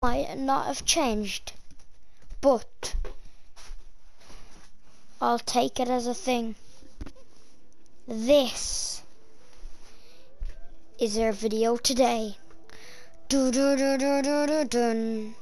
might not have changed, but I'll take it as a thing. This is our video today. Do do do do do do dun.